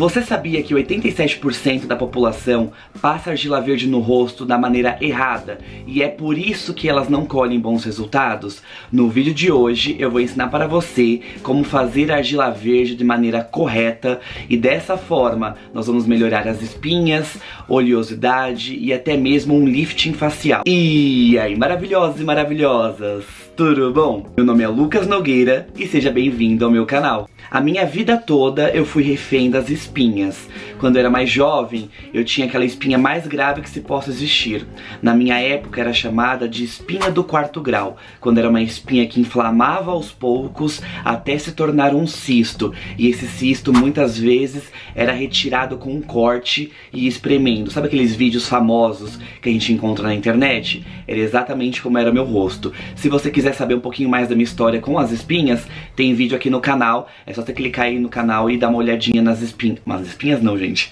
Você sabia que 87% da população passa argila verde no rosto da maneira errada e é por isso que elas não colhem bons resultados? No vídeo de hoje eu vou ensinar para você como fazer argila verde de maneira correta e dessa forma nós vamos melhorar as espinhas, oleosidade e até mesmo um lifting facial. E aí, maravilhosos e maravilhosas, tudo bom? Meu nome é Lucas Nogueira e seja bem-vindo ao meu canal. A minha vida toda eu fui refém das espinhas. Quando eu era mais jovem, eu tinha aquela espinha mais grave que se possa existir. Na minha época era chamada de espinha do quarto grau, quando era uma espinha que inflamava aos poucos até se tornar um cisto. E esse cisto muitas vezes era retirado com um corte e espremendo. Sabe aqueles vídeos famosos que a gente encontra na internet? Era exatamente como era meu rosto. Se você quiser saber um pouquinho mais da minha história com as espinhas, tem vídeo aqui no canal. É só você clicar aí no canal e dar uma olhadinha nas espinhas. Mas espinhas não, gente.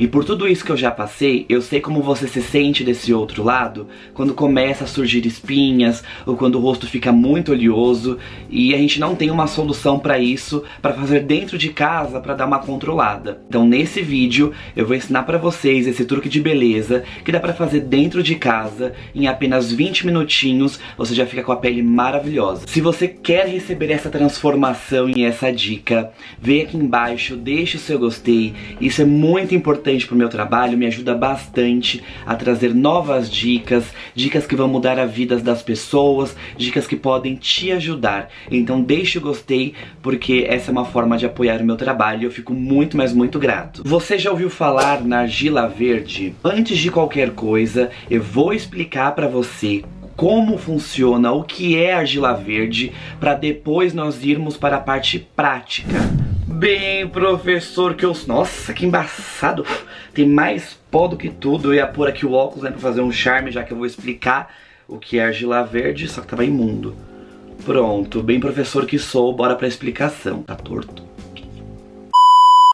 E por tudo isso que eu já passei, eu sei como você se sente desse outro lado quando começa a surgir espinhas ou quando o rosto fica muito oleoso e a gente não tem uma solução para isso para fazer dentro de casa para dar uma controlada. Então nesse vídeo eu vou ensinar para vocês esse truque de beleza que dá para fazer dentro de casa em apenas 20 minutinhos, você já fica com a pele maravilhosa. Se você quer receber essa transformação e essa dica, vem aqui embaixo, deixe o seu gostei, isso é muito importante importante pro meu trabalho, me ajuda bastante a trazer novas dicas, dicas que vão mudar a vida das pessoas, dicas que podem te ajudar. Então deixe o gostei, porque essa é uma forma de apoiar o meu trabalho e eu fico muito, mas muito grato. Você já ouviu falar na argila verde? Antes de qualquer coisa, eu vou explicar para você como funciona, o que é argila verde, para depois nós irmos para a parte prática bem, professor, que eu... Nossa, que embaçado. Tem mais pó do que tudo. Eu ia pôr aqui o óculos, né, pra fazer um charme, já que eu vou explicar o que é argila verde, só que tava imundo. Pronto, bem professor que sou, bora pra explicação. Tá torto.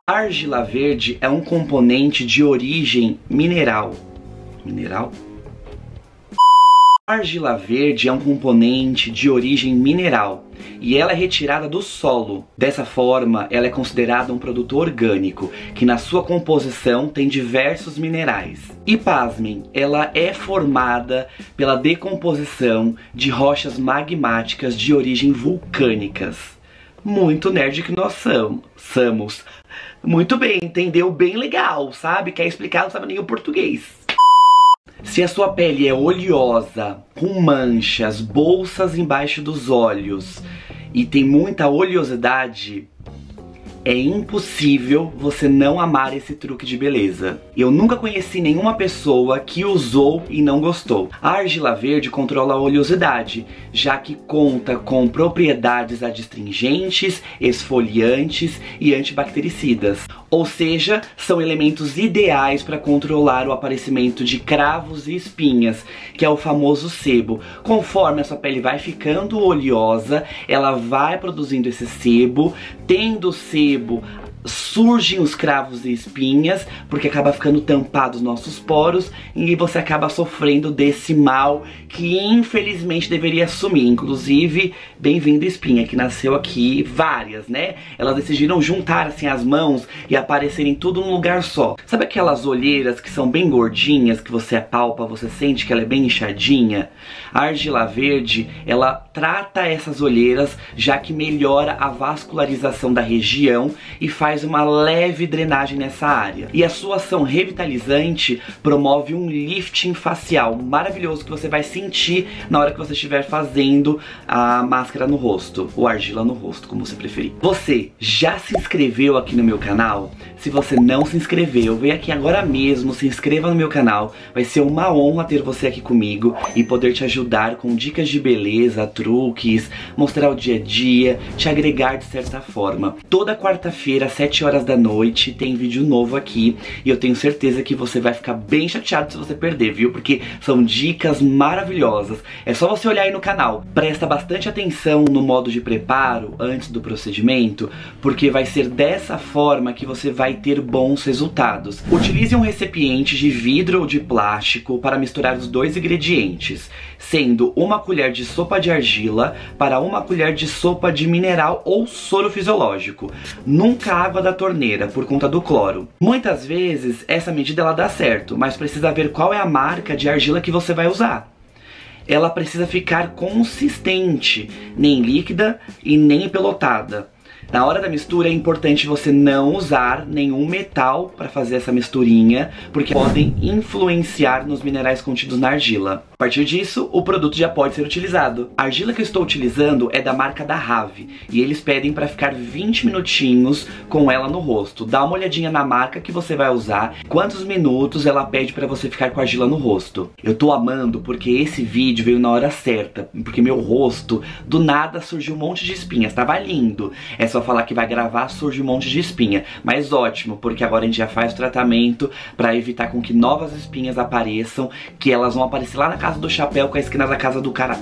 argila verde é um componente de origem mineral. Mineral? Argila verde é um componente de origem mineral e ela é retirada do solo. Dessa forma, ela é considerada um produto orgânico, que na sua composição tem diversos minerais. E pasmem, ela é formada pela decomposição de rochas magmáticas de origem vulcânicas. Muito nerd que nós somos. Muito bem, entendeu? Bem legal, sabe? Quer explicar, não sabe nem o português. Se a sua pele é oleosa, com manchas, bolsas embaixo dos olhos e tem muita oleosidade, é impossível você não amar esse truque de beleza. Eu nunca conheci nenhuma pessoa que usou e não gostou. A argila verde controla a oleosidade, já que conta com propriedades adstringentes, esfoliantes e antibactericidas. Ou seja, são elementos ideais para controlar o aparecimento de cravos e espinhas, que é o famoso sebo. Conforme a sua pele vai ficando oleosa, ela vai produzindo esse sebo, tendo sebo surgem os cravos e espinhas, porque acaba ficando tampado os nossos poros e você acaba sofrendo desse mal que infelizmente deveria sumir. Inclusive, bem-vindo espinha, que nasceu aqui várias, né? Elas decidiram juntar assim as mãos e aparecerem tudo num lugar só. Sabe aquelas olheiras que são bem gordinhas, que você apalpa, você sente que ela é bem inchadinha? A argila verde, ela trata essas olheiras, já que melhora a vascularização da região e faz faz uma leve drenagem nessa área. E a sua ação revitalizante promove um lifting facial maravilhoso que você vai sentir na hora que você estiver fazendo a máscara no rosto, ou argila no rosto, como você preferir. Você já se inscreveu aqui no meu canal? Se você não se inscreveu, vem aqui agora mesmo, se inscreva no meu canal. Vai ser uma honra ter você aqui comigo e poder te ajudar com dicas de beleza, truques, mostrar o dia a dia, te agregar de certa forma. Toda quarta-feira, 7 horas da noite, tem vídeo novo aqui e eu tenho certeza que você vai ficar bem chateado se você perder, viu? Porque são dicas maravilhosas. É só você olhar aí no canal. Presta bastante atenção no modo de preparo antes do procedimento, porque vai ser dessa forma que você vai ter bons resultados. Utilize um recipiente de vidro ou de plástico para misturar os dois ingredientes, sendo uma colher de sopa de argila para uma colher de sopa de mineral ou soro fisiológico. Nunca água da torneira por conta do cloro. Muitas vezes essa medida ela dá certo, mas precisa ver qual é a marca de argila que você vai usar ela precisa ficar consistente, nem líquida e nem pelotada. Na hora da mistura é importante você não usar nenhum metal para fazer essa misturinha, porque podem influenciar nos minerais contidos na argila. A partir disso, o produto já pode ser utilizado. A argila que eu estou utilizando é da marca da Rave, e eles pedem para ficar 20 minutinhos com ela no rosto. Dá uma olhadinha na marca que você vai usar, quantos minutos ela pede para você ficar com a argila no rosto. Eu tô amando porque esse vídeo veio na hora certa, porque meu rosto, do nada surgiu um monte de espinhas, tava lindo. É só falar que vai gravar, surge um monte de espinha. Mas ótimo, porque agora a gente já faz o tratamento para evitar com que novas espinhas apareçam, que elas vão aparecer lá na casa do chapéu com a esquina da casa do cara.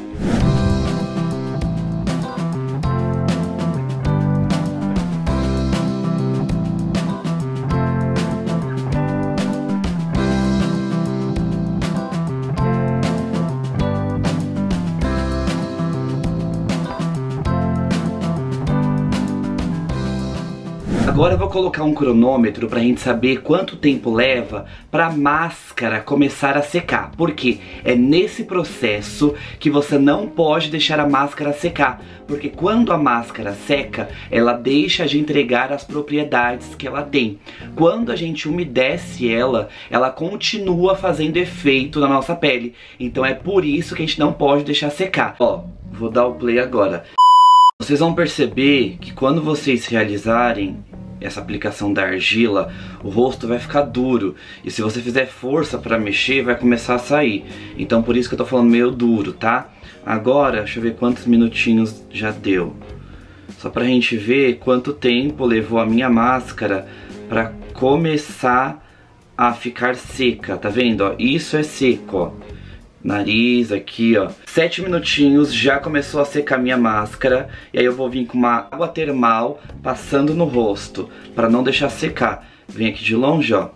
Agora eu vou colocar um cronômetro pra gente saber quanto tempo leva pra máscara começar a secar. Porque é nesse processo que você não pode deixar a máscara secar. Porque quando a máscara seca, ela deixa de entregar as propriedades que ela tem. Quando a gente umedece ela, ela continua fazendo efeito na nossa pele. Então é por isso que a gente não pode deixar secar. Ó, vou dar o play agora. Vocês vão perceber que quando vocês realizarem essa aplicação da argila, o rosto vai ficar duro. E se você fizer força para mexer, vai começar a sair. Então por isso que eu tô falando meio duro, tá? Agora, deixa eu ver quantos minutinhos já deu. Só pra gente ver quanto tempo levou a minha máscara para começar a ficar seca, tá vendo? Ó, isso é seco, ó nariz aqui, ó. Sete minutinhos, já começou a secar minha máscara. E aí eu vou vir com uma água termal passando no rosto, para não deixar secar. Vem aqui de longe, ó.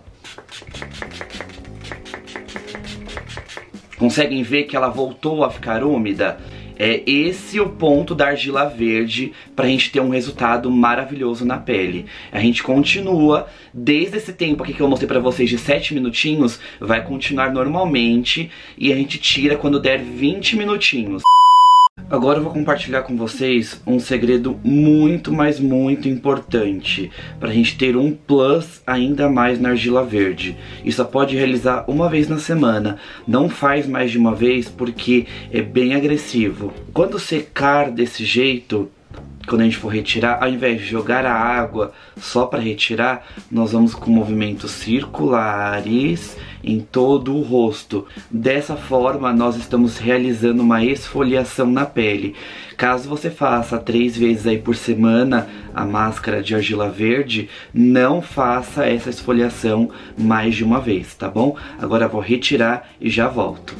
Conseguem ver que ela voltou a ficar úmida? É esse o ponto da argila verde para a gente ter um resultado maravilhoso na pele. A gente continua, desde esse tempo aqui que eu mostrei para vocês de 7 minutinhos, vai continuar normalmente e a gente tira quando der 20 minutinhos. Agora eu vou compartilhar com vocês um segredo muito, mas muito importante para a gente ter um plus ainda mais na argila verde. E só pode realizar uma vez na semana, não faz mais de uma vez porque é bem agressivo. Quando secar desse jeito, quando a gente for retirar, ao invés de jogar a água só para retirar, nós vamos com movimentos circulares em todo o rosto. Dessa forma, nós estamos realizando uma esfoliação na pele. Caso você faça três vezes aí por semana a máscara de argila verde, não faça essa esfoliação mais de uma vez, tá bom? Agora vou retirar e já volto.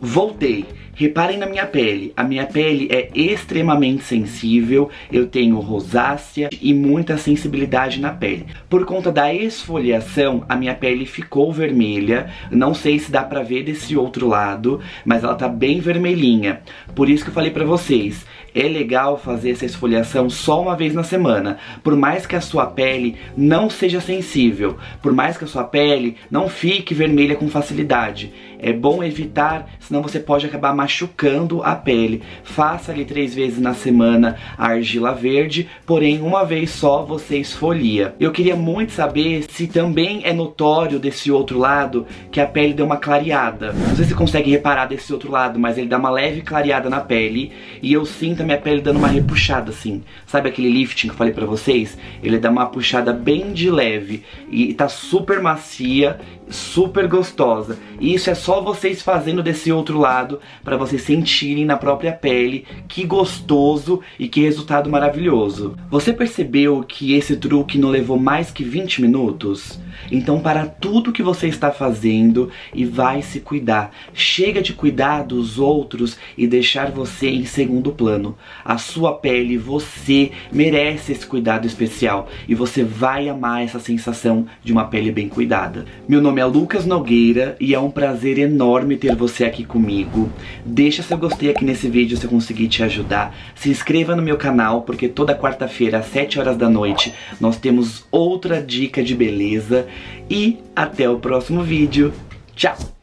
Voltei. Reparem na minha pele, a minha pele é extremamente sensível, eu tenho rosácea e muita sensibilidade na pele. Por conta da esfoliação, a minha pele ficou vermelha, não sei se dá pra ver desse outro lado, mas ela tá bem vermelhinha. Por isso que eu falei pra vocês, é legal fazer essa esfoliação só uma vez na semana. Por mais que a sua pele não seja sensível, por mais que a sua pele não fique vermelha com facilidade, é bom evitar, senão você pode acabar machucando a pele. Faça ali três vezes na semana a argila verde, porém uma vez só você esfolia. Eu queria muito saber se também é notório desse outro lado que a pele deu uma clareada. Não sei se consegue reparar desse outro lado, mas ele dá uma leve clareada na pele e eu sinto a minha pele dando uma repuxada assim. Sabe aquele lifting que eu falei pra vocês? Ele dá uma puxada bem de leve e tá super macia, super gostosa. E isso é só vocês fazendo desse outro lado para vocês sentirem na própria pele que gostoso e que resultado maravilhoso. Você percebeu que esse truque não levou mais que 20 minutos? Então para tudo que você está fazendo e vai se cuidar. Chega de cuidar dos outros e deixar você em segundo plano. A sua pele, você merece esse cuidado especial e você vai amar essa sensação de uma pele bem cuidada. Meu nome é Lucas Nogueira e é um prazer enorme ter você aqui comigo. Deixa seu gostei aqui nesse vídeo se eu conseguir te ajudar. Se inscreva no meu canal porque toda quarta-feira às 7 horas da noite nós temos outra dica de beleza e até o próximo vídeo. Tchau!